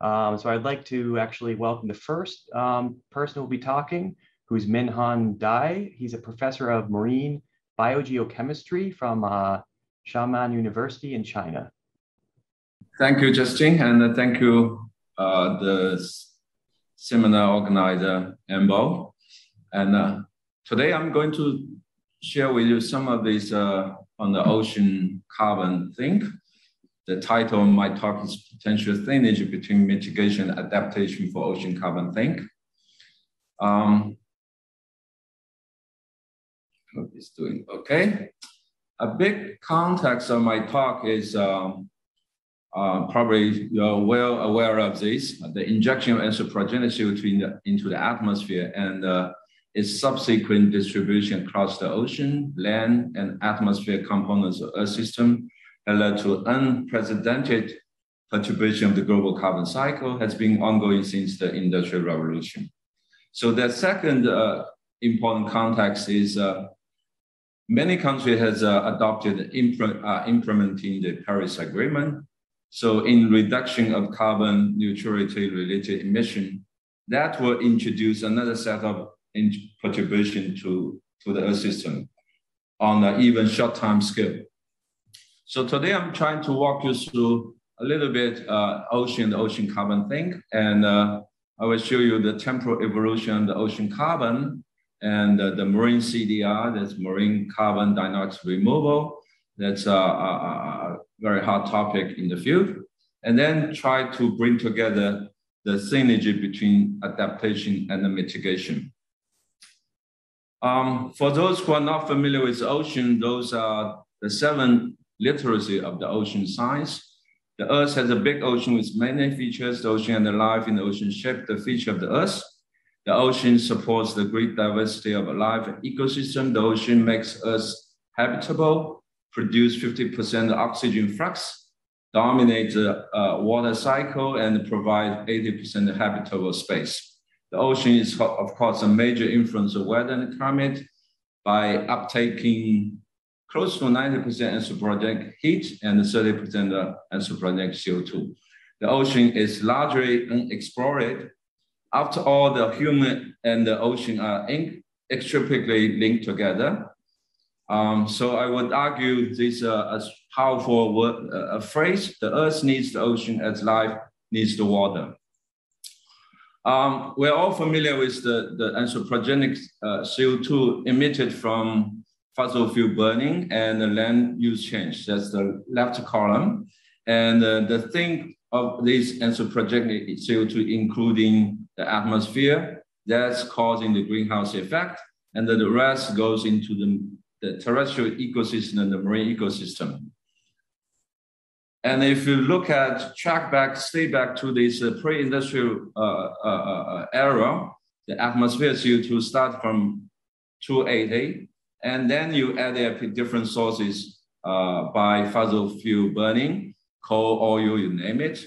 Um, so I'd like to actually welcome the first um, person who will be talking, who's Minhan Dai. He's a professor of marine biogeochemistry from uh, Xiamen University in China. Thank you, Justin, and thank you, uh, the seminar organizer, Ambo. And uh, today I'm going to share with you some of these uh, on the ocean carbon thing. The title of my talk is Potential Synergy Between Mitigation and Adaptation for Ocean Carbon Sink. Um, hope it's doing okay. A big context of my talk is um, uh, probably you're well aware of this, the injection of anthropogenic CO2 into the atmosphere and uh, its subsequent distribution across the ocean, land, and atmosphere components of Earth system led to unprecedented perturbation of the global carbon cycle has been ongoing since the Industrial Revolution. So the second uh, important context is uh, many countries has uh, adopted impl uh, implementing the Paris Agreement. So in reduction of carbon neutrality related emission, that will introduce another set of perturbation to, to the Earth system on an even short time scale. So today I'm trying to walk you through a little bit uh, ocean, the ocean carbon thing, and uh, I will show you the temporal evolution of the ocean carbon and uh, the marine CDR, that's marine carbon dioxide removal. That's a, a, a, very hot topic in the field. And then try to bring together the synergy between adaptation and the mitigation. Um, for those who are not familiar with ocean, those are the seven literacy of the ocean science. The Earth has a big ocean with many features. The ocean and the life in the ocean shape the feature of the Earth. The ocean supports the great diversity of life ecosystem. The ocean makes us habitable, produce 50% of oxygen flux, dominate the uh, water cycle, and provide 80% of habitable space. The ocean is, of course, a major influence of weather and climate by uptaking close to 90% anthropogenic heat and 30% anthropogenic CO2. The ocean is largely unexplored after all, the human and the ocean are inextricably linked together. Um, so I would argue this uh, a powerful word, uh, a phrase, the earth needs the ocean as life needs the water. Um, we're all familiar with the, the anthropogenic uh, CO2 emitted from fossil fuel burning and the land use change. That's the left column. And uh, the thing of this anthropogenic CO2, including the atmosphere, that's causing the greenhouse effect. And then the rest goes into the, the terrestrial ecosystem and the marine ecosystem. And if you look at track back, stay back to this uh, pre-industrial uh, uh, uh era, the atmosphere CO2 start from 280, and then you add up different sources uh, by fossil fuel burning, coal, oil, you name it.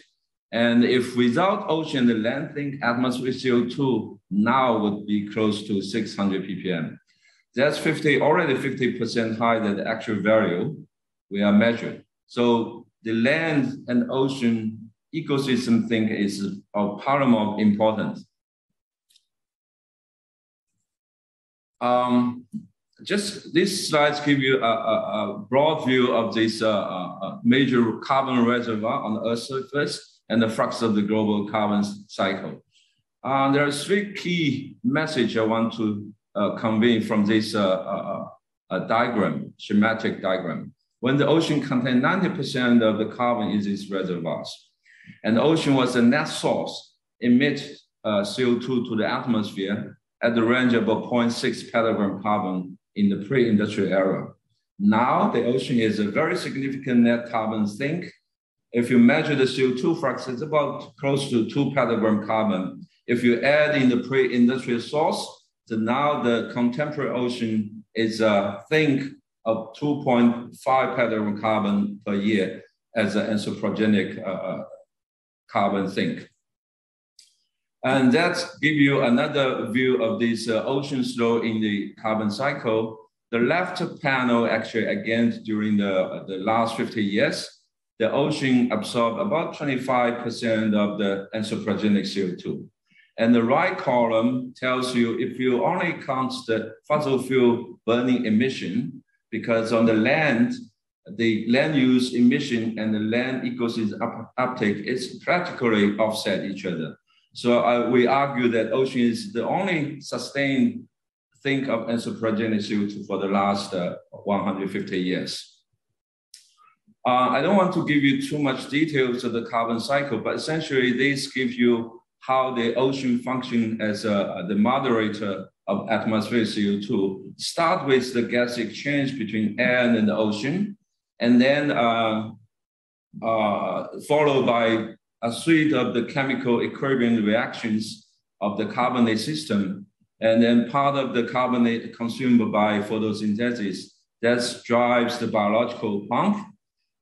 And if without ocean, the land thing, atmosphere CO2 now would be close to 600 ppm. That's 50, already 50% higher than the actual value we are measured. So the land and ocean ecosystem thing is of paramount importance. Um, just these slides give you a, a, a broad view of this uh, uh, major carbon reservoir on the Earth's surface and the flux of the global carbon cycle. Uh, there are three key messages I want to uh, convey from this uh, uh, uh, diagram, schematic diagram. When the ocean contains 90% of the carbon in these reservoirs, and the ocean was the net source, emit uh, CO2 to the atmosphere at the range of about 0.6 petagram carbon in the pre-industrial era. Now the ocean is a very significant net carbon sink if you measure the CO2 flux, it's about close to two petagram carbon. If you add in the pre-industrial source, then now the contemporary ocean is a think of 2.5 petagram carbon per year as an anthropogenic uh, uh, carbon sink. And that give you another view of this uh, ocean flow in the carbon cycle. The left panel actually again during the, the last 50 years, the ocean absorbed about 25% of the anthropogenic CO2. And the right column tells you if you only count the fossil fuel burning emission, because on the land, the land use emission and the land ecosystem up, uptake is practically offset each other. So uh, we argue that ocean is the only sustained thing of anthropogenic CO2 for the last uh, 150 years. Uh, I don't want to give you too much details of the carbon cycle, but essentially this gives you how the ocean function as a, the moderator of atmospheric CO2. Start with the gas exchange between air and the ocean, and then uh, uh, followed by a suite of the chemical equilibrium reactions of the carbonate system. And then part of the carbonate consumed by photosynthesis that drives the biological pump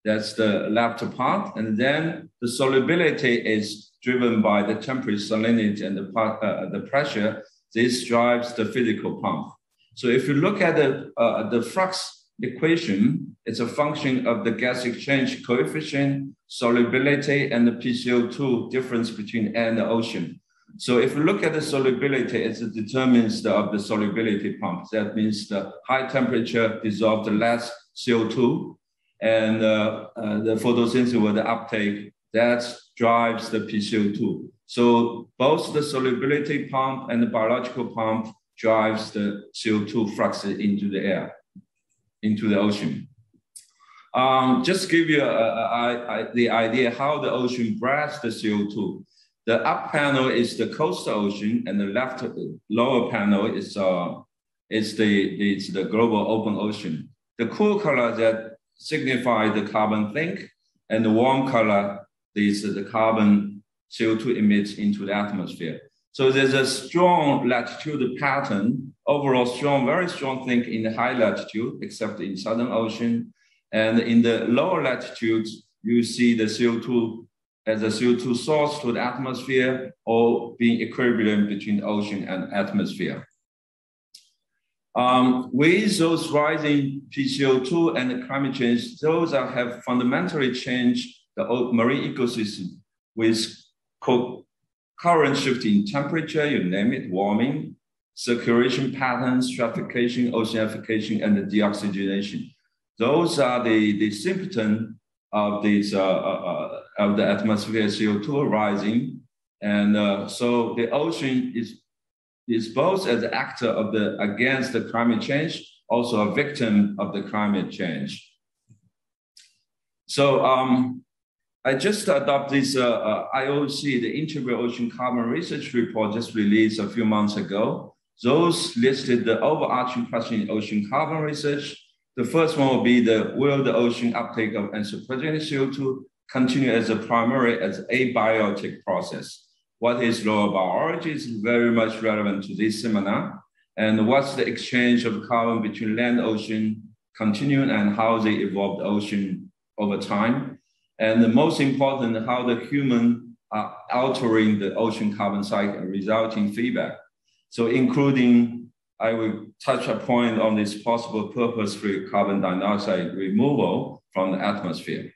that's the left part. And then the solubility is driven by the temperature, salinity, and the, uh, the pressure. This drives the physical pump. So if you look at the, uh, the flux equation, it's a function of the gas exchange coefficient, solubility, and the PCO2 difference between air and the ocean. So if you look at the solubility, it determines the, of the solubility pump. That means the high temperature dissolves less CO2 and uh, uh, the photosynthesis with the uptake that drives the PCO2. So both the solubility pump and the biological pump drives the CO2 flux into the air, into the ocean. Um, just give you a, a, a, the idea how the ocean breathes the CO2. The up panel is the coastal ocean, and the left lower panel is uh, is the is the global open ocean. The cool color that signifies the carbon sink, and the warm color is the carbon CO2 emits into the atmosphere. So there's a strong latitude pattern, overall strong, very strong thing in the high latitude, except in Southern Ocean. And in the lower latitudes, you see the CO2 as a CO2 source to the atmosphere or being equilibrium between ocean and atmosphere. Um, with those rising PCO2 and climate change, those are, have fundamentally changed the marine ecosystem with current shift in temperature, you name it, warming, circulation patterns, stratification, ocean acidification, and deoxygenation. Those are the, the symptoms of this uh, uh, uh, of the atmosphere CO2 rising. And uh, so the ocean is is both as an actor of the against the climate change, also a victim of the climate change. So um, I just adopted this uh, uh, IOC, the Integrated Ocean Carbon Research Report, just released a few months ago. Those listed the overarching question in ocean carbon research. The first one will be the will the ocean uptake of anthropogenic CO2 continue as a primary as abiotic process? what is lower biology is very much relevant to this seminar. And what's the exchange of carbon between land ocean continuum and how they evolved ocean over time. And the most important, how the human are altering the ocean carbon cycle resulting feedback. So including, I will touch a point on this possible purposeful carbon dioxide removal from the atmosphere.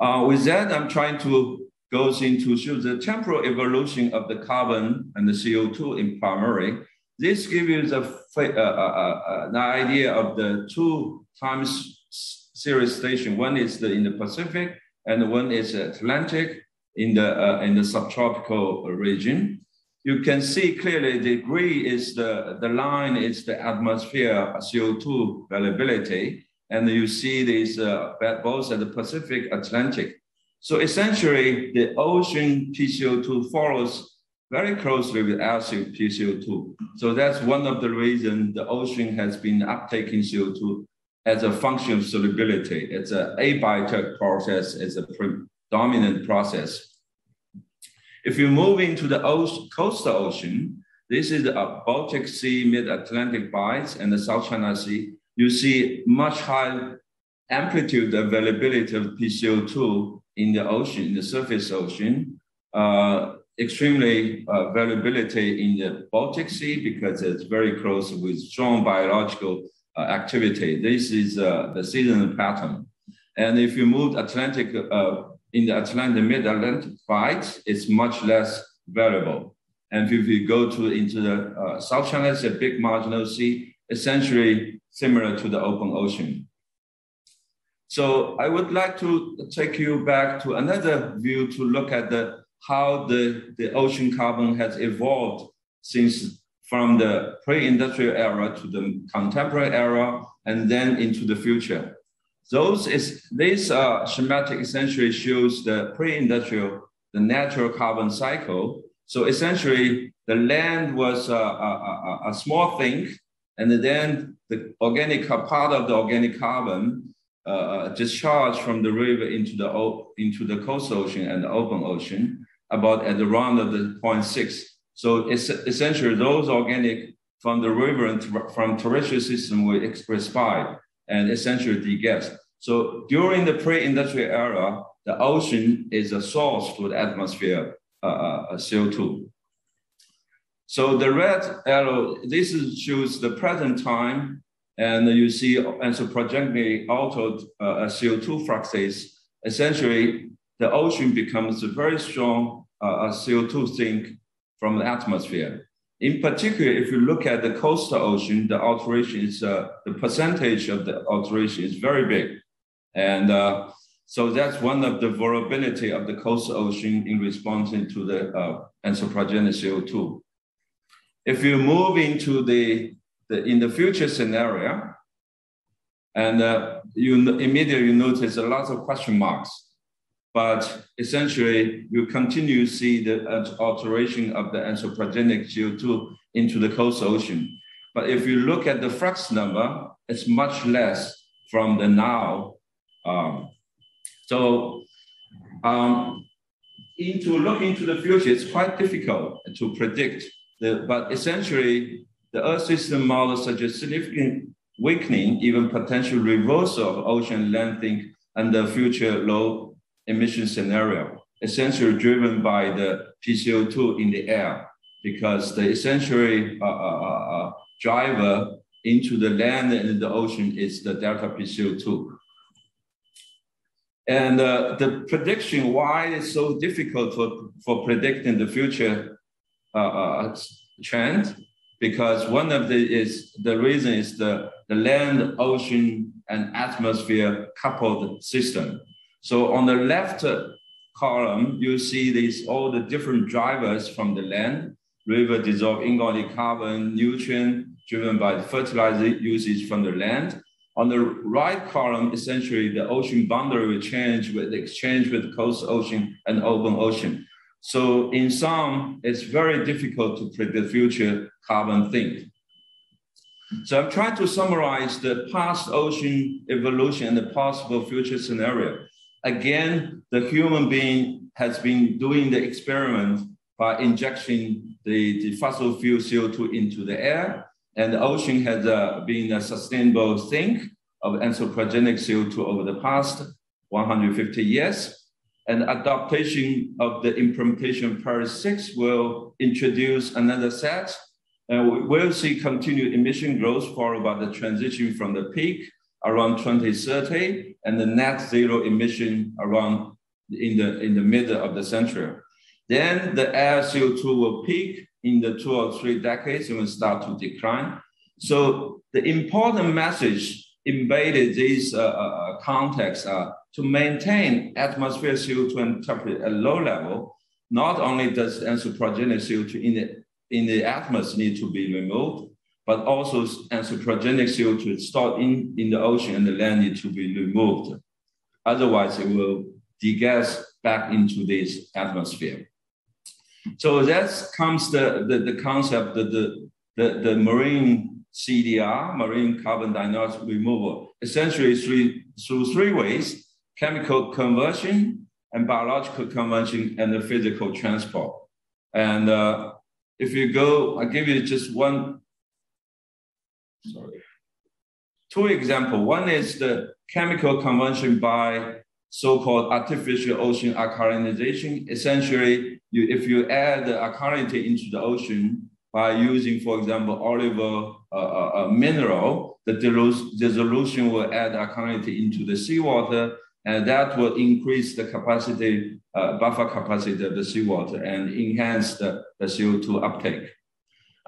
Uh, with that, I'm trying to goes into the temporal evolution of the carbon and the CO2 in primary. This gives you the, uh, uh, uh, the idea of the two times series station. One is the, in the Pacific and one is Atlantic in the, uh, in the subtropical region. You can see clearly the gray is the, the line is the atmosphere CO2 availability. And you see these uh, both at the Pacific, Atlantic. So essentially, the ocean PCO2 follows very closely with acid PCO2. So that's one of the reasons the ocean has been uptaking CO2 as a function of solubility. It's an abiotic process, it's a predominant process. If you move into the coastal ocean, this is the Baltic Sea, Mid-Atlantic Bight, and the South China Sea. You see much higher amplitude availability of PCO2 in the ocean, in the surface ocean, uh, extremely uh, variability in the Baltic Sea because it's very close with strong biological uh, activity. This is uh, the seasonal pattern. And if you move Atlantic uh, in the Atlantic mid-Atlantic bight, it's much less variable. And if you go to into the uh, South China Sea, a big marginal sea, essentially similar to the open ocean. So I would like to take you back to another view to look at the how the, the ocean carbon has evolved since from the pre-industrial era to the contemporary era and then into the future. Those is this uh, schematic essentially shows the pre-industrial, the natural carbon cycle. So essentially, the land was a, a, a, a small thing, and then the organic part of the organic carbon uh, uh discharged from the river into the into the coast ocean and the open ocean about at the round of the 0.6. So it's essentially those organic from the river and from terrestrial system will by and essentially degas. So during the pre-industrial era, the ocean is a source to the atmosphere uh, uh CO2. So the red arrow, this shows the present time, and you see and so anthropogenically altered uh, CO2 fluxes. Essentially, the ocean becomes a very strong uh, CO2 sink from the atmosphere. In particular, if you look at the coastal ocean, the alteration is, uh, the percentage of the alteration is very big. And uh, so that's one of the vulnerability of the coastal ocean in response to the uh, anthropogenic CO2. If you move into the, the in the future scenario, and uh, you immediately notice a lot of question marks but essentially you continue to see the alteration of the anthropogenic CO2 into the coast ocean. But if you look at the flux number, it's much less from the now. Um, so um, into look into the future, it's quite difficult to predict. The, but essentially, the Earth system model suggests significant weakening, even potential reversal of ocean lengthening under future low emission scenario, essentially driven by the PCO2 in the air, because the essentially uh, uh, uh, uh, driver into the land and the ocean is the delta PCO2. And uh, the prediction, why it's so difficult for, for predicting the future uh, trend, because one of the is the reason is the, the land, ocean, and atmosphere coupled system. So on the left column, you see these all the different drivers from the land, river dissolved inorganic carbon, nutrient driven by the fertilizer usage from the land. On the right column, essentially the ocean boundary will change with the exchange with coast ocean and open ocean. So in sum, it's very difficult to predict future carbon thing. So I'm trying to summarize the past ocean evolution and the possible future scenario. Again, the human being has been doing the experiment by injecting the, the fossil fuel CO2 into the air, and the ocean has uh, been a sustainable sink of anthropogenic CO2 over the past 150 years. And adaptation of the implementation of Paris 6 will introduce another set. And we'll see continued emission growth followed by the transition from the peak around 2030 and the net zero emission around in the, in the middle of the century. Then the air CO2 will peak in the two or three decades and will start to decline. So the important message embedded these uh, uh, contexts are to maintain atmosphere CO2 and temperature at a low level. Not only does anthropogenic CO2 in the, in the atmosphere need to be removed, but also anthropogenic CO2 stored in, in the ocean and the land need to be removed. Otherwise, it will degas back into this atmosphere. So that comes the, the, the concept that the, the, the marine CDR, marine carbon dioxide removal, essentially three, through three ways, chemical conversion and biological conversion and the physical transport. And uh, if you go, I give you just one sorry. Two examples. One is the chemical conversion by so-called artificial ocean alkalinization. Essentially, you, if you add the alkalinity into the ocean by using, for example, olivine uh, uh, uh, mineral, the dissolution will add alkalinity into the seawater and that will increase the capacity, uh, buffer capacity of the seawater and enhance the, the CO2 uptake.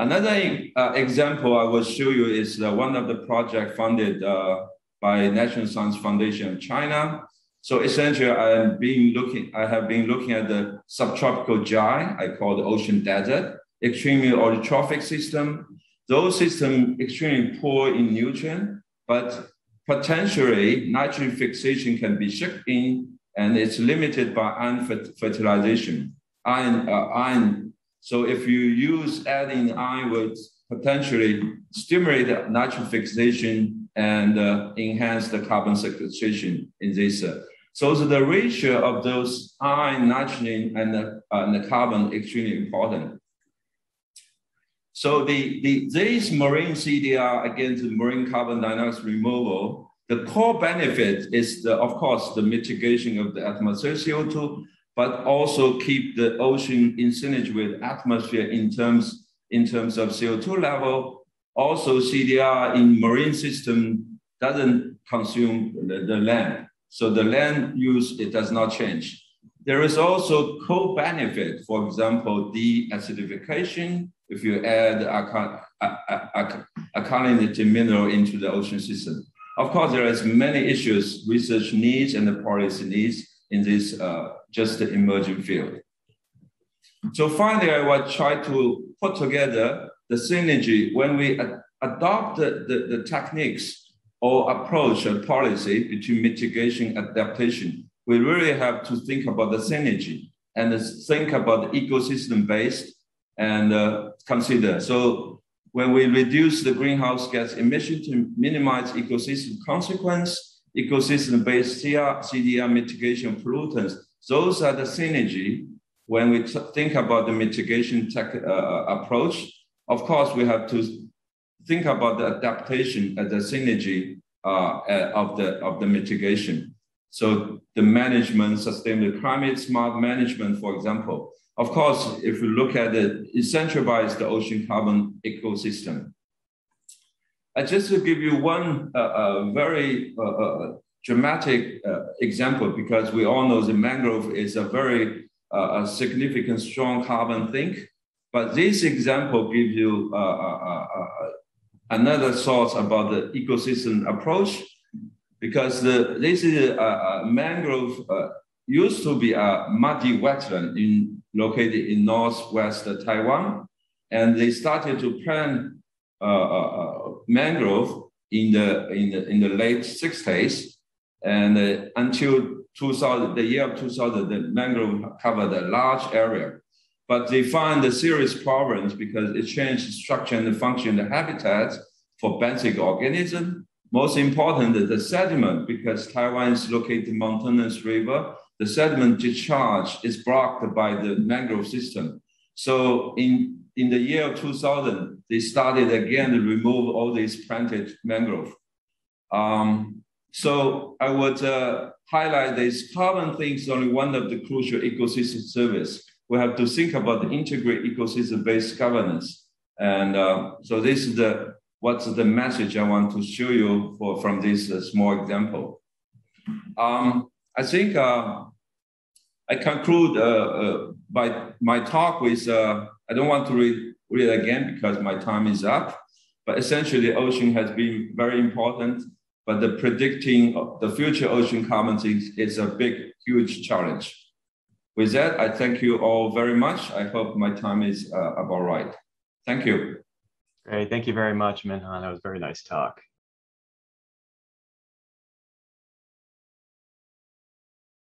Another uh, example I will show you is uh, one of the project funded uh, by National Science Foundation of China. So essentially, I have been looking. I have been looking at the subtropical dry. I call the ocean desert, extremely eutrophic system. Those systems extremely poor in nutrient, but potentially nitrogen fixation can be shipped in, and it's limited by iron fertilization. Iron, uh, iron. So if you use adding iron would potentially stimulate nitrogen fixation and uh, enhance the carbon sequestration in this. Uh, so the ratio of those iron, nitrogen, and the, uh, and the carbon extremely important. So the, the this marine CDR against marine carbon dioxide removal, the core benefit is the, of course, the mitigation of the atmosphere CO2, but also keep the ocean in synergy with atmosphere in terms, in terms of CO2 level. Also CDR in marine system doesn't consume the, the land. So the land use, it does not change. There is also co-benefit, for example, de-acidification, if you add alkalinity mineral into the ocean system. Of course, there is many issues, research needs and the policy needs in this uh, just emerging field. So finally, I will try to put together the synergy when we ad adopt the, the, the, techniques or approach a policy between mitigation adaptation. We really have to think about the synergy and think about the ecosystem based and uh, consider. So when we reduce the greenhouse gas emission to minimize ecosystem consequence, ecosystem-based CDR mitigation pollutants, those are the synergy when we think about the mitigation tech, uh, uh, approach. Of course, we have to think about the adaptation and the synergy uh, uh, of, the, of the mitigation. So the management, sustainable climate, smart management, for example, of course, if we look at it, it the ocean carbon ecosystem. I just to give you one uh, uh, very uh, uh dramatic uh, example, because we all know the mangrove is a very uh, a significant, strong carbon sink. But this example gives you another thought about the ecosystem approach, because the, this is a, a mangrove used to be a muddy wetland in located in northwest Taiwan, and they started to plant uh, uh, uh Uh, uh, uh, mangrove in the in the in the late 60s, and uh, until 2000, the year of 2000, the mangrove covered a large area. But they find the serious problems because it changed the structure and the function of the habitats for benthic organism. Most important, the sediment, because Taiwan is located in mountainous river, the sediment discharge is blocked by the mangrove system. So in, in the year 2000, they started again to remove all these planted mangrove. Um, so I would uh, highlight this carbon thing is only one of the crucial ecosystem service. We have to think about the integrate ecosystem-based governance. And uh, so this is the what's the message I want to show you for, from this uh, small example. Um, I think uh, I conclude uh, uh, by my talk with, I don't want to read, read again because my time is up, but essentially the ocean has been very important, but the predicting of the future ocean carbon is, is a big, huge challenge. With that, I thank you all very much. I hope my time is uh, about right. Thank you. Great. Thank you very much, Minhan. That was a very nice talk.